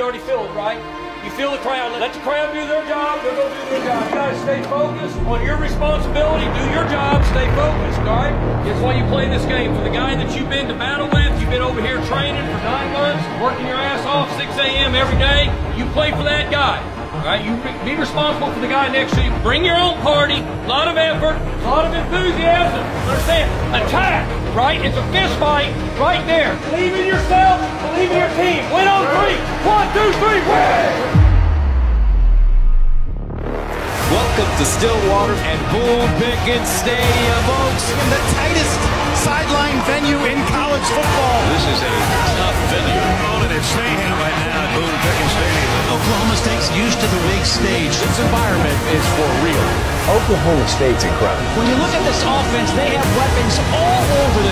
You already feel it, right? You feel the crowd. Let the crowd do their job. Going to do their job. You to stay focused on your responsibility. Do your job. Stay focused, all right? That's why you play this game. For the guy that you've been to battle with, you've been over here training for nine months, working your ass off 6 a.m. every day. You play for that guy. All right, you be responsible for the guy next to you. Bring your own party. A lot of effort, a lot of enthusiasm. Understand? Attack, right? It's a fist fight right there. Believe in yourself. Believe in your team. Win on three. One, two, three. Win! Welcome to Stillwater and Boone Pickens Stadium, Oaks. In the tightest sideline venue in college football. This is a tough venue. Rolling it's Strahan right now at Boone Pickens Stadium. Oklahoma State's used to the big stage. This environment is for real. Oklahoma State's incredible. When you look at this offense, they have weapons all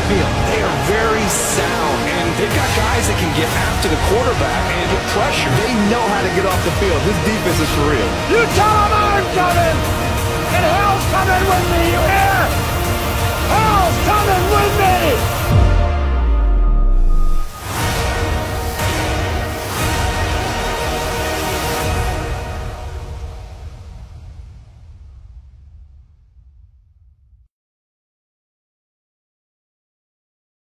they are very sound, and they've got guys that can get after the quarterback and put pressure. They know how to get off the field. This defense is for real. You tell them I'm coming, and hell's coming with me,